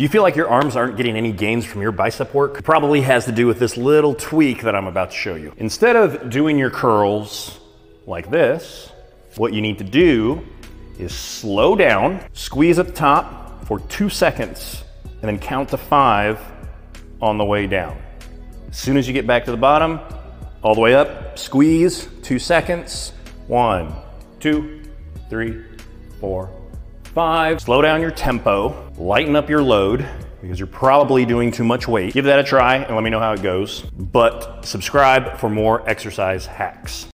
Do you feel like your arms aren't getting any gains from your bicep work? Probably has to do with this little tweak that I'm about to show you. Instead of doing your curls like this, what you need to do is slow down, squeeze at the top for two seconds, and then count to five on the way down. As soon as you get back to the bottom, all the way up, squeeze, two seconds, one, two, three, four, five. Slow down your tempo, lighten up your load because you're probably doing too much weight. Give that a try and let me know how it goes. But subscribe for more exercise hacks.